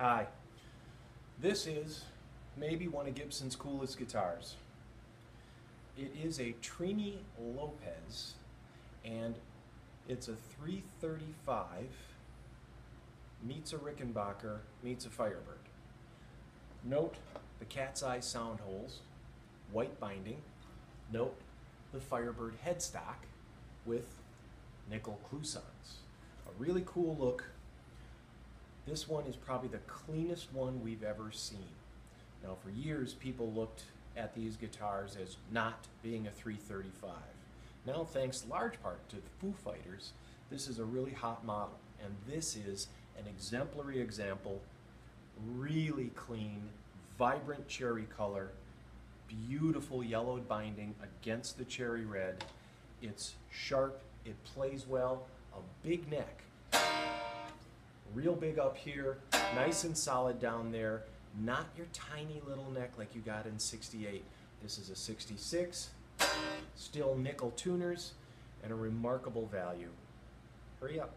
Hi. This is maybe one of Gibson's coolest guitars. It is a Trini Lopez and it's a 335 meets a Rickenbacker meets a Firebird. Note the cat's eye sound holes, white binding. Note the Firebird headstock with nickel Klusons. A really cool look. This one is probably the cleanest one we've ever seen. Now for years people looked at these guitars as not being a 335. Now thanks large part to the Foo Fighters, this is a really hot model and this is an exemplary example, really clean, vibrant cherry color, beautiful yellowed binding against the cherry red. It's sharp, it plays well, a big neck, real big up here, nice and solid down there, not your tiny little neck like you got in 68. This is a 66, still nickel tuners, and a remarkable value. Hurry up.